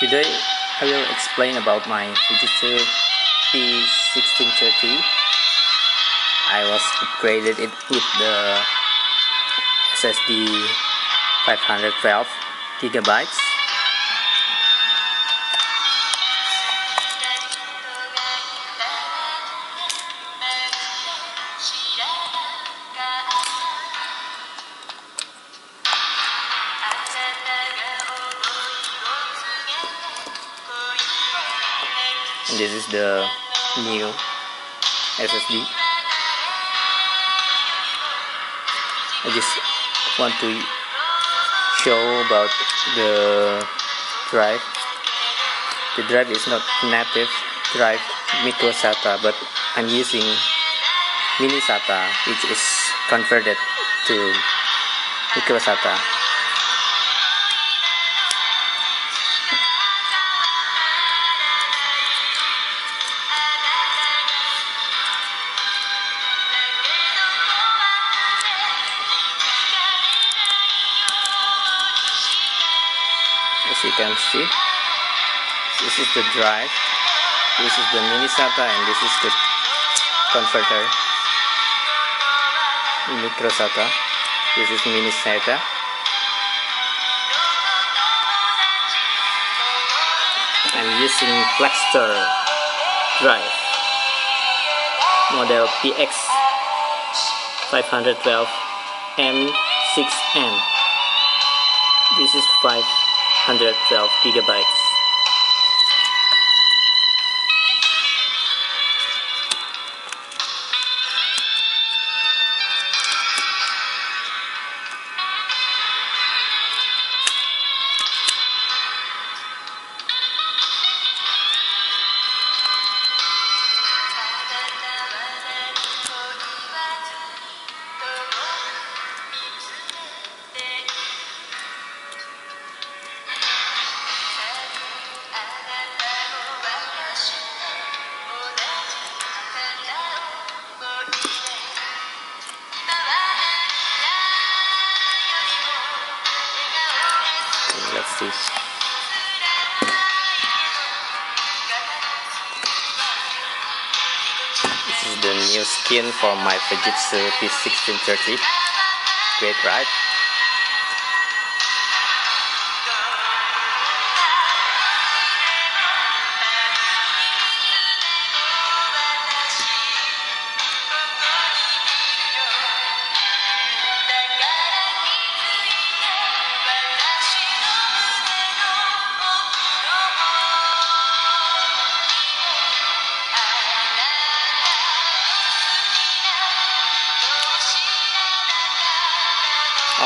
Today I will explain about my Fujitsu P1630. I was upgraded it with the SSD 512 gigabytes. This is the new SSD. I just want to show about the drive. The drive is not native drive micro SATA, but I'm using mini SATA, which is converted to micro SATA. Can see this is the drive. This is the mini SATA and this is the converter. Micro SATA this is mini SATA I'm using Plextor drive. Model PX 512 M6M this is 5 112 gigabytes. See this is the new skin for my Fujitsu P1630 great right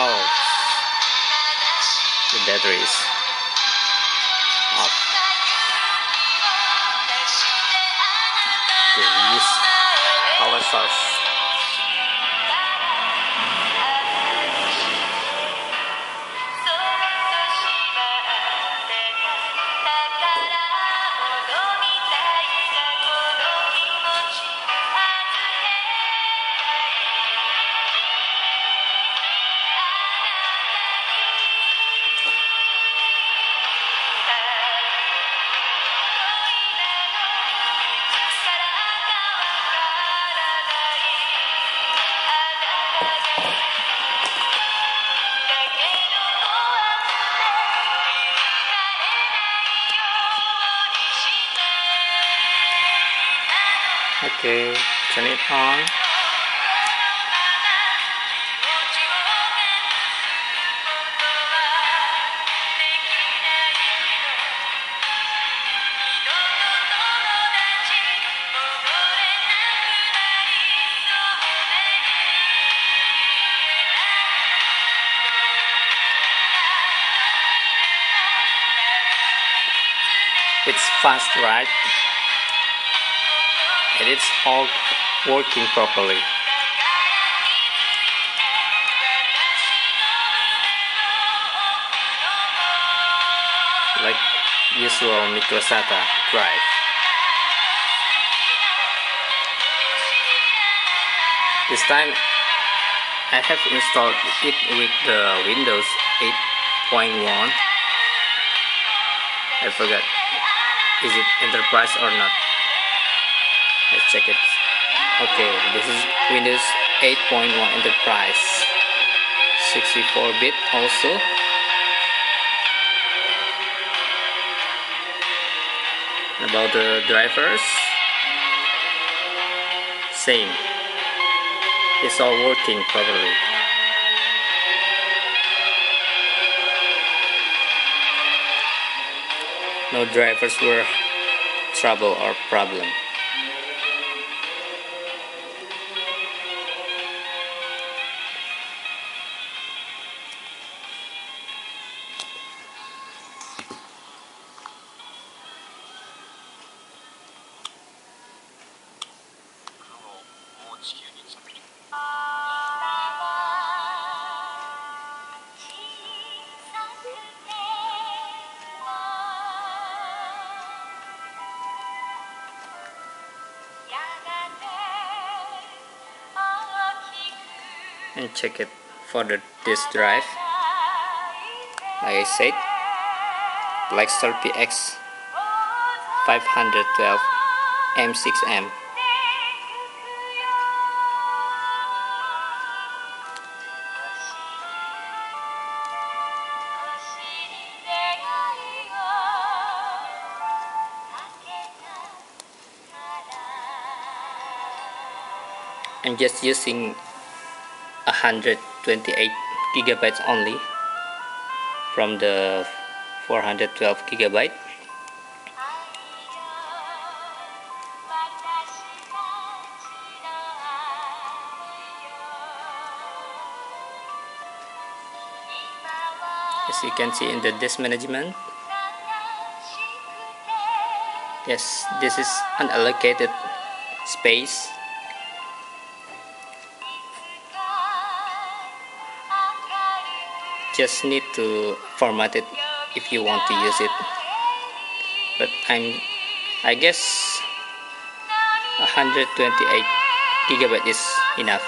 Oh, the use power source. Okay, turn it on. It's fast, right? And it's all working properly. Like usual micro SATA drive. This time I have installed it with the Windows 8.1 I forgot is it enterprise or not let's check it. Okay this is Windows 8.1 enterprise. 64 bit also. About the drivers. Same. It's all working properly. No drivers were trouble or problem and check it for the disk drive. Like I said Plextor PX 512 M6M I'm just using 128 gigabytes only from the 412 gigabyte. As you can see in the disk management yes this is unallocated space just need to format it if you want to use it. But I'm I guess 128 gigabyte is enough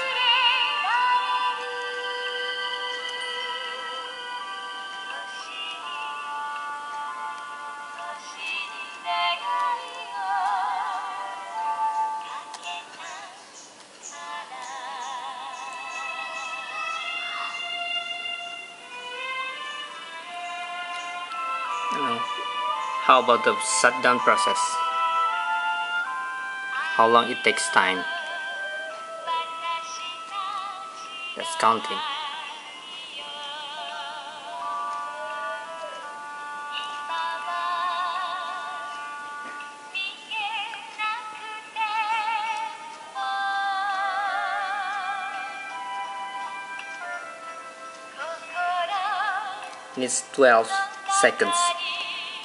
How about the shutdown process? How long it takes time? That's counting. It's 12 seconds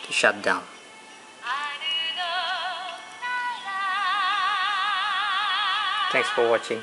to shut down. Thanks for watching.